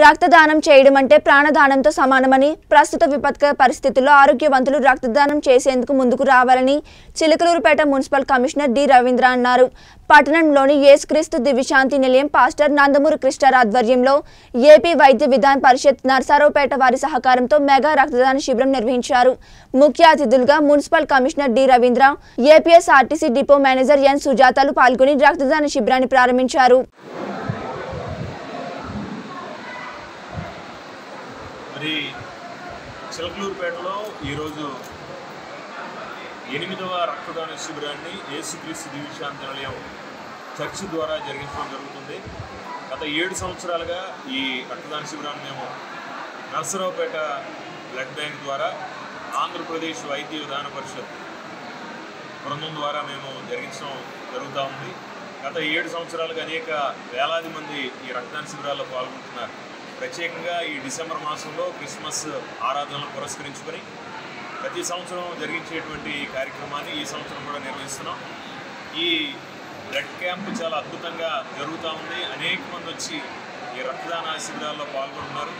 రక్తదానం చేయడం అంటే ప్రాణదానంతో సమానమని ప్రస్తుత విపత్కర పరిస్థితుల్లో ఆరోగ్యవంతులు రక్తదానం చేసేందుకు ముందుకు రావాలని Chilakaluripet municipal commissioner D Ravindra అన్నారు. పట్టణంలోని యేసుక్రీస్తు దివ్యశాంతి నిలయం పాస్టర్ నందమూరి కృష్ణార్ ఆధ్వర్యంలో ఏపీ వైద్య విధాన పరిషత్ నర్సారావుపేట వారి సహకారంతో మెగా రక్తదాన శిబిరం నిర్వహించారు. ముఖ్య అతిథులుగా municipal commissioner D Ravindra APSRTC depot manager N సుజాతలు పాల్గొని రక్తదాన శిబిరాన్ని ప్రారంభించారు. మరి చిలకలూరుపేటలో ఈరోజు ఎనిమిదవ రక్తదాన శిబిరాన్ని ఏసుక్రీస్తు దివిశాంతి నిలయం చర్చ్ ద్వారా జరిగించడం జరుగుతుంది. గత ఏడు సంవత్సరాలుగా ఈ రక్తదాన శిబిరాన్ని మేము నర్సరావుపేట బ్లడ్ బ్యాంక్ ద్వారా ఆంధ్రప్రదేశ్ వైద్య విధాన పరిషత్ బృందం ద్వారా మేము జరిగించడం జరుగుతూ ఉంది. గత ఏడు సంవత్సరాలుగా అనేక వేలాది మంది ఈ రక్తదాన శిబిరాల్లో పాల్గొంటున్నారు. ప్రత్యేకంగా ఈ డిసెంబర్ మాసంలో క్రిస్మస్ ఆరాధనలు పురస్కరించుకొని ప్రతి సంవత్సరం జరిగించేటువంటి ఈ కార్యక్రమాన్ని ఈ సంవత్సరం కూడా నిర్వహిస్తున్నాం. ఈ బ్లడ్ క్యాంప్ చాలా అద్భుతంగా జరుగుతూ ఉంది. అనేక మంది వచ్చి ఈ రక్తదాన శిబిరాల్లో పాల్గొంటున్నారు.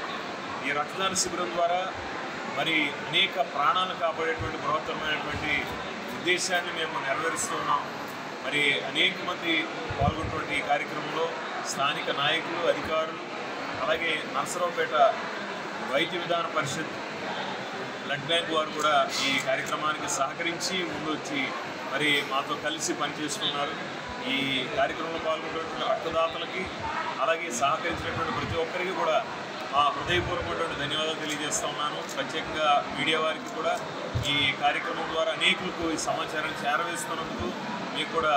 ఈ రక్తదాన శిబిరం ద్వారా మరి అనేక ప్రాణాలను కాపాడేటువంటి బృహత్తరమైనటువంటి ఉద్దేశాన్ని మేము నెరవేరుస్తున్నాం మరి అనేక మంది పాల్గొన్నటువంటి ఈ కార్యక్రమంలో స్థానిక నాయకులు అధికారులు అలాగే నర్సరావుపేట వైద్య విధాన పరిషత్ బ్లడ్ బ్యాంక్ వారు కూడా ఈ కార్యక్రమానికి సహకరించి ముందు వచ్చి మరి మాతో కలిసి పనిచేస్తున్నారు. ఈ కార్యక్రమంలో పాల్గొన్నటువంటి రక్తదాతలకి అలాగే సహకరించినటువంటి ప్రతి ఒక్కరికి కూడా మా హృదయపూర్వకమైనటువంటి ధన్యవాదాలు తెలియజేస్తా ఉన్నాను. ప్రత్యేకంగా మీడియా వారికి కూడా ఈ కార్యక్రమం ద్వారా అనేకులకు ఈ సమాచారాన్ని చేరవేస్తున్నందుకు మీకు కూడా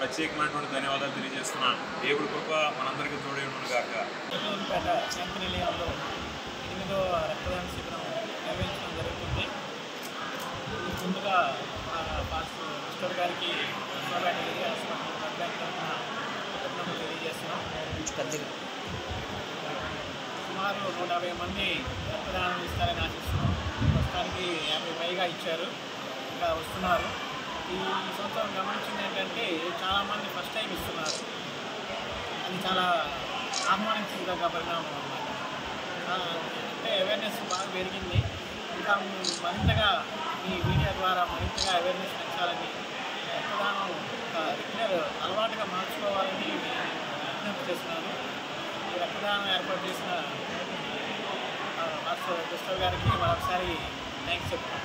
ప్రత్యేకమైనటువంటి ధన్యవాదాలు తెలియజేస్తున్నాను. దేవుడి కృప మనందరికీ తోడే ఉండను గాక. ఎనిమిదో రక్తదాన శిబిరం నిర్వహించడం జరుగుతుంది. ముందుగా పాస్టర్ మిస్టర్ గారికి తెలియజేస్తున్నాం. సుమారు నూట యాభై మంది రక్తదానం ఇస్తారని ఆశిస్తున్నాం. ప్రస్తుతానికి యాభై పైగా ఇచ్చారు. ఇంకా వస్తున్నారు. ఈ సంవత్సరం గమనించింది అది చాలా ఆహ్వానించదగ్గ పరిణామం అన్నమాట. అంటే అవేర్నెస్ బాగా పెరిగింది. ఇంకా మరింతగా ఈ మీడియా ద్వారా మరింతగా అవేర్నెస్ పెంచాలని రక్తదానం రెగ్యులర్ అలవాటుగా మార్చుకోవాలని నేను విజ్ఞప్తి చేస్తున్నాను. ఈ రక్తదానం ఏర్పాటు చేసిన మాస్టర్ కృష్ణ గారికి మరొకసారి థ్యాంక్స్ చెప్తున్నాను.